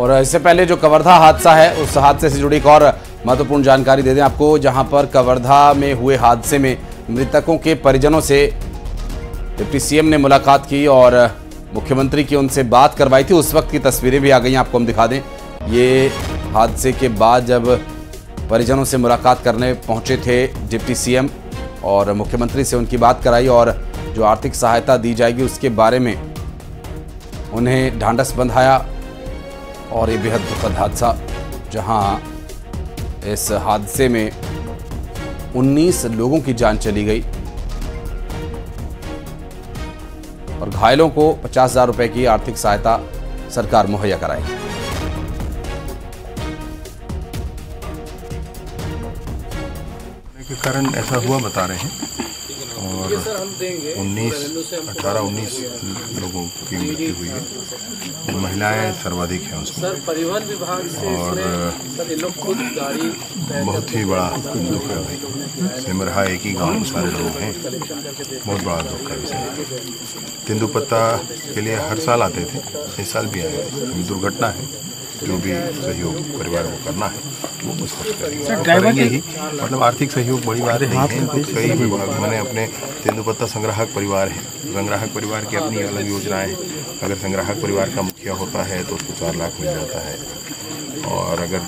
और इससे पहले जो कवर्धा हादसा है, उस हादसे से जुड़ी एक और महत्वपूर्ण जानकारी दे दें आपको, जहाँ पर कवर्धा में हुए हादसे में मृतकों के परिजनों से डिप्टी सीएम ने मुलाकात की और मुख्यमंत्री की उनसे बात करवाई थी। उस वक्त की तस्वीरें भी आ गई आपको हम दिखा दें। ये हादसे के बाद जब परिजनों से मुलाकात करने पहुँचे थे डिप्टी सीएम और मुख्यमंत्री से उनकी बात कराई और जो आर्थिक सहायता दी जाएगी उसके बारे में उन्हें ढांढस बंधाया और ये बेहद दुखद हादसा, जहाँ इस हादसे में 19 लोगों की जान चली गई और घायलों को पचास हज़ार रुपए की आर्थिक सहायता सरकार मुहैया कराएगी के कारण ऐसा हुआ, बता रहे हैं। और उन्नीस अठारह उन्नीस लोगों की मृत्यु हुई है। महिलाएँ सर्वाधिक हैं उसमें। और बहुत ही बड़ा दुख है। भाई सिमरहा एक ही गाँव में सारे लोग हैं। बहुत बड़ा दुख का विषय है तेंदुपत्ता के लिए हर साल आते थे। इस साल भी आए हैं दुर्घटना है। जो भी सहयोग परिवार को करना है वो वक्त करेंगे। ही। मतलब आर्थिक सहयोग बड़ी नहीं है कई विभाग मैंने अपने तेंदुपत्ता संग्राहक परिवार है। संग्राहक परिवार की अपनी अलग योजनाएँ अगर संग्राहक परिवार का मुखिया होता है तो उसको चार लाख मिल जाता है। और अगर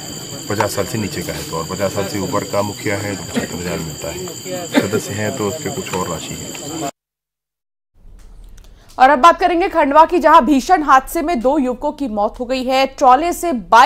पचास साल से नीचे का है तो और पचास साल से ऊपर का मुखिया है तो पचहत्तर हज़ार मिलता है। सदस्य हैं तो उसके कुछ और राशि है। और अब बात करेंगे खंडवा की, जहाँ भीषण हादसे में दो युवकों की मौत हो गई है। ट्रॉले से बाइक